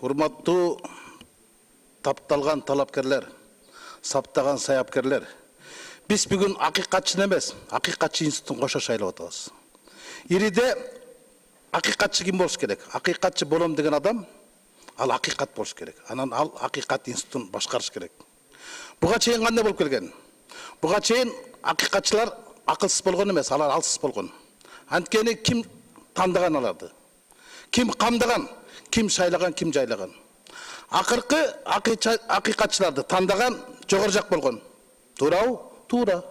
урматтуу тапталган талапкерлер саптаган саяпкерлер биз бүгүн акыйкатчыны эмес акыйкатчы институтун кошо шайлап атабыз ириде акыйкатчы ким болуш керек акыйкатчы болом деген адам ал акыйкат болуш керек анан ал акыйкат институтун башкарыш керек буга чейин кандай болуп келген буга чейин акыйкатчылар акылсыз болгон эмес алар алсыз болгон анткени ким тандаган аларды ким камдаган ким шайлаган ким жайлаган акыркы акыйкатчыларды тандаган жогору жак болгон туурабы туура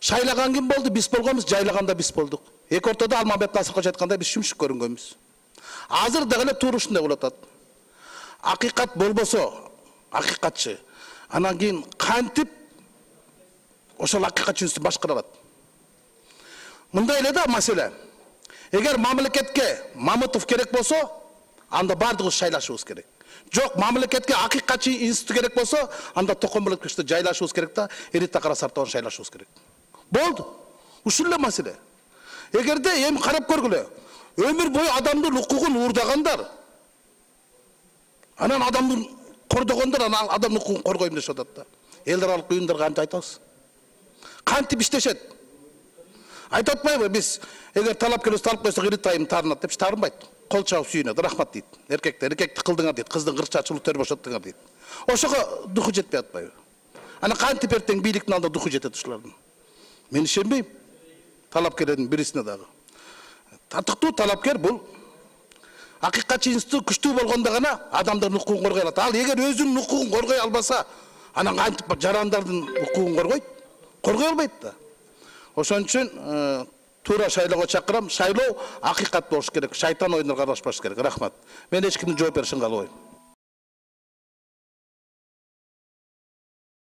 шайлаган ким болду биз болгонбуз жайлаган да биз болдук эки ортодо алмамбет насырович айткандай биз шүмшүк көрүнгөнбүз азыр дагы туура ушундай болуп атат акыйкат болбосо акыйкатчы анан кийин кантип ошол акыйкатчы институтун башкара алат мындай эле да маселе эгер мамлекетке мамытов керек болсо анда баардыгыбыз шайлашыбыз керек жок мамлекетке акыйкатчы институт керек болсо анда токомболовичти жайлашыбыз керек да эрита карасартованы шайлашыбыз керек болду ушул эле маселе эгерде эми карап көргүлө өмүр бою адамдын укугун уурдагандар анан адамды кордогондор анан адамдын укугун коргойм дешип атат да эл аралык уюмдарга кантип айтабыз кантип иштешет атпайбы биз эгер талапкер талап койсок ири айым таарынат депчи таарынбайт кол чабып сүйүнөт рахмат дейт эркектер эркекти кылдыңар дейт кыздын кыр чачылуу төр бошоттуңар дейт ошого духу жетпей атпайбы анан кантип эртең бийликтин алдында духу жетет ушулардын мен ишенбейм. Талапкерлердин бирисине дагы татыктуу талапкер бул акыйкатчы институт күчтүү болгондо гана адамдардын укугун коргой алат ал эгер өзүнүн укугун коргой албаса анан кантип жарандардын укугун коргойт коргой албайт да. Ошон үчүн туура шайлоого чакырам. Шайлоо акыйкат болуш керек. Шайтан оюндарга аралашпаш керек. Рахмат. Мен эч кимдин жооп беришин каалабайм